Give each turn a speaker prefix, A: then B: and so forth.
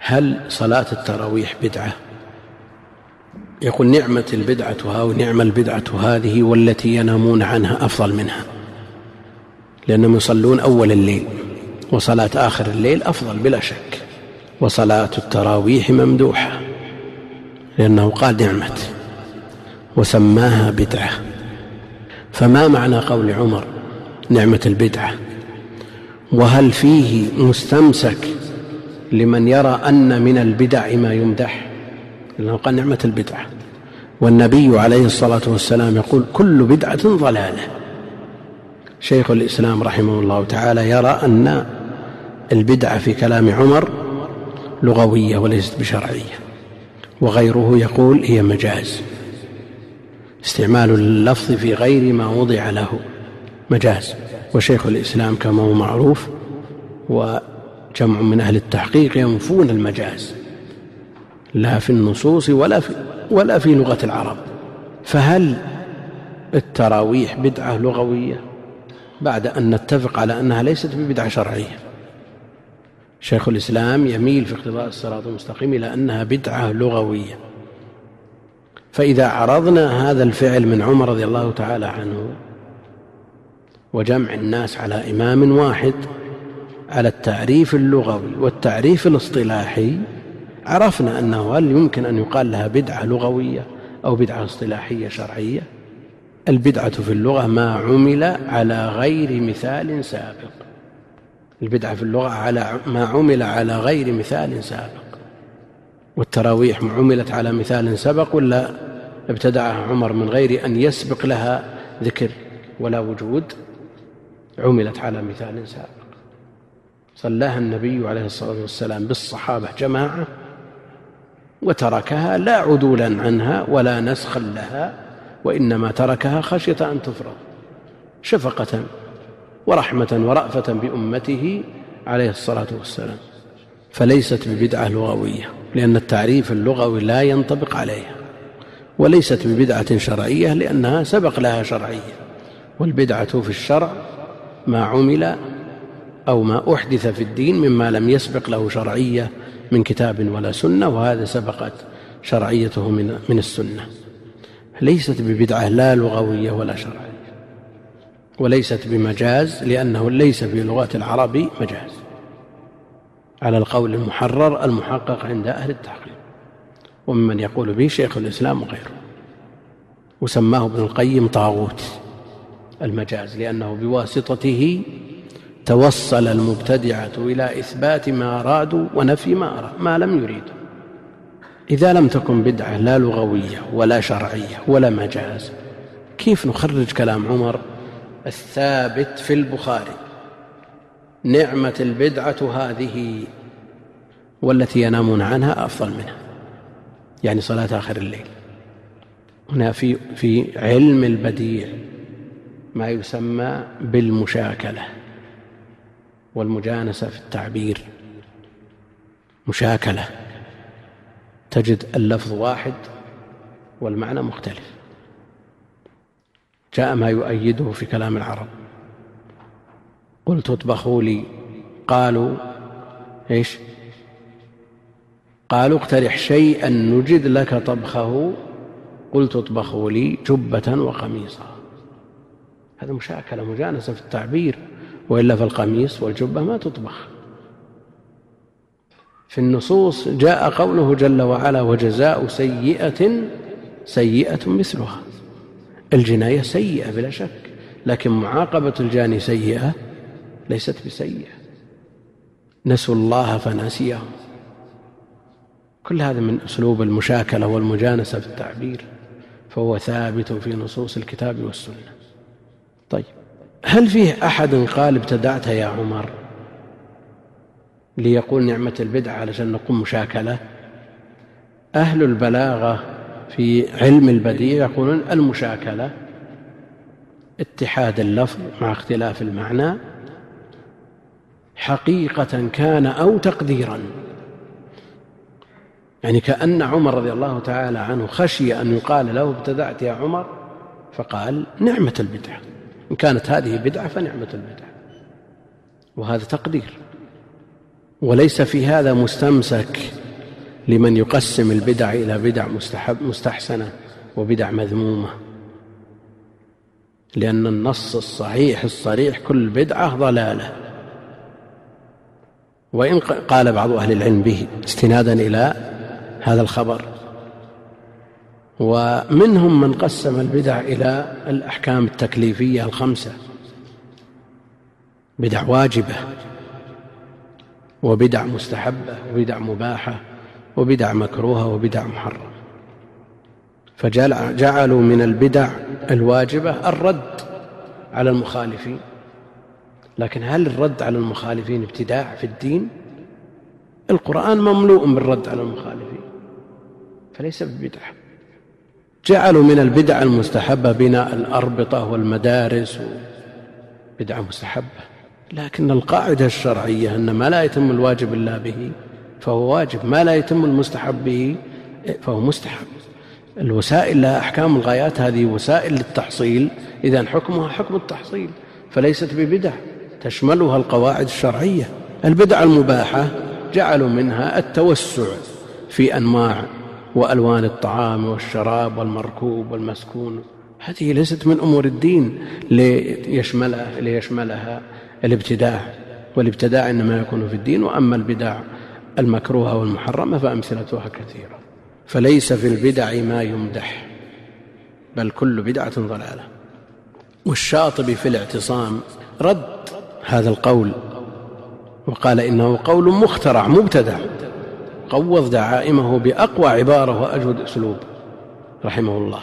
A: هل صلاة التراويح بدعة؟ يقول نعمة البدعة ها ونعم البدعة هذه والتي ينامون عنها أفضل منها. لأنهم يصلون أول الليل وصلاة آخر الليل أفضل بلا شك. وصلاة التراويح ممدوحة لأنه قال نعمة وسماها بدعة. فما معنى قول عمر نعمة البدعة؟ وهل فيه مستمسك لمن يرى أن من البدع ما يمدح لأنه قال نعمة البدعة والنبي عليه الصلاة والسلام يقول كل بدعة ضلالة. شيخ الإسلام رحمه الله تعالى يرى أن البدعة في كلام عمر لغوية وليست بشرعية وغيره يقول هي مجاز. استعمال اللفظ في غير ما وضع له مجاز. وشيخ الإسلام كما هو معروف وجمع من أهل التحقيق ينفون المجاز. لا في النصوص ولا في, ولا في لغة العرب. فهل التراويح بدعة لغوية بعد أن نتفق على أنها ليست ببدعة شرعية؟ شيخ الإسلام يميل في اقتضاء الصراط المستقيم إلى أنها بدعة لغوية. فإذا عرضنا هذا الفعل من عمر رضي الله تعالى عنه وجمع الناس على إمام واحد على التعريف اللغوي والتعريف الاصطلاحي. عرفنا أنه هل يمكن أن يقال لها بدعة لغوية أو بدعة اصطلاحية شرعية؟ البدعة في اللغة ما عمل على غير مثال سابق. البدعة في اللغة على ما عمل على غير مثال سابق. والتراويح عملت على مثال سبق ولا ابتدعها عمر من غير أن يسبق لها ذكر ولا وجود؟ عملت على مثال سابق. صلاها النبي عليه الصلاة والسلام بالصحابة جماعة وتركها لا عدولا عنها ولا نسخا لها وإنما تركها خشية أن تفرض شفقة ورحمة ورأفة بأمته عليه الصلاة والسلام. فليست ببدعة لغوية لأن التعريف اللغوي لا ينطبق عليها وليست ببدعة شرعية لأنها سبق لها شرعية والبدعة في الشرع ما عمل أو ما أحدث في الدين مما لم يسبق له شرعية من كتاب ولا سنة وهذا سبقت شرعيته من, من السنة. ليست ببدعة لا لغوية ولا شرعية وليست بمجاز لأنه ليس في لغة العرب مجاز. على القول المحرر المحقق عند أهل التحقيق. وممن يقول به شيخ الإسلام وغيره. وسماه ابن القيم طاغوت المجاز لأنه بواسطته توصل المبتدعة إلى إثبات ما أرادوا ونفي ما, أراد ما لم يريدوا. إذا لم تكن بدعة لا لغوية ولا شرعية ولا مجاز كيف نخرج كلام عمر الثابت في البخاري؟ نعمة البدعة هذه والتي ينامون عنها أفضل منها يعني صلاة آخر الليل. هنا في في علم البديع ما يسمى بالمشاكلة. والمجانسة في التعبير. مشاكلة. تجد اللفظ واحد والمعنى مختلف. جاء ما يؤيده في كلام العرب. قلت اطبخوا لي. قالوا إيش؟ قالوا اقترح شيئا نجد لك طبخه. قلت اطبخوا لي جبة وقميصا. هذا مشاكلة مجانسة في التعبير. وإلا فالقميص والجبة ما تطبخ. في النصوص جاء قوله جل وعلا وجزاء سيئة سيئة مثلها. الجناية سيئة بلا شك لكن معاقبة الجاني سيئة ليست بسيئة. نسوا الله فنسيهم كل هذا من أسلوب المشاكلة والمجانسة في التعبير فهو ثابت في نصوص الكتاب والسنة. طيب. هل فيه أحد قال ابتدعت يا عمر ليقول نعمة البدعة علشان نقوم مشاكلة؟ أهل البلاغة في علم البديع يقولون المشاكلة اتحاد اللفظ مع اختلاف المعنى حقيقة كان أو تقديرا. يعني كأن عمر رضي الله تعالى عنه خشي أن يقال له ابتدعت يا عمر فقال نعمة البدعة إن كانت هذه بدعة فنعمة البدعة وهذا تقدير. وليس في هذا مستمسك لمن يقسم البدع إلى بدع مستحب مستحسنة وبدع مذمومة. لأن النص الصحيح الصريح كل بدعة ضلالة. وإن قال بعض أهل العلم به استنادا إلى هذا الخبر. ومنهم من قسم البدع إلى الأحكام التكليفية الخمسة. بدع واجبة وبدع مستحبة وبدع مباحة وبدع مكروهة وبدع محرمة. فجعلوا من البدع الواجبة الرد على المخالفين. لكن هل الرد على المخالفين ابتداع في الدين؟ القرآن مملوء بالرد على المخالفين فليس ببدعة جعلوا من البدع المستحبة بناء الأربطة والمدارس. بدعة مستحبة. لكن القاعدة الشرعية أن ما لا يتم الواجب إلا به فهو واجب. ما لا يتم المستحب به فهو مستحب. الوسائل لها أحكام الغايات هذه وسائل للتحصيل. إذا حكمها حكم التحصيل فليست ببدع. تشملها القواعد الشرعية. البدع المباحة جعلوا منها التوسع في أنواع وألوان الطعام والشراب والمركوب والمسكون. هذه ليست من أمور الدين ليشملها, ليشملها الابتداع والابتداع إنما يكون في الدين وأما البدع المكروهة والمحرمة فأمثلتها كثيرة. فليس في البدع ما يمدح بل كل بدعة ضلالة. والشاطبي في الاعتصام رد هذا القول وقال إنه قول مخترع مبتدع. قوض دعائمه بأقوى عبارة وأجود أسلوب. رحمه الله.